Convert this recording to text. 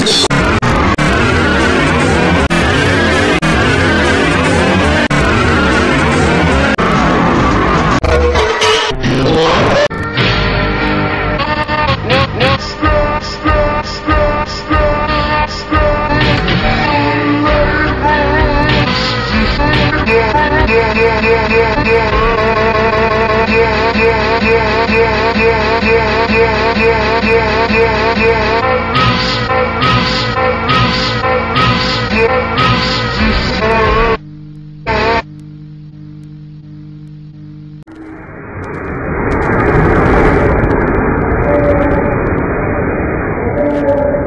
Yeah! Lord.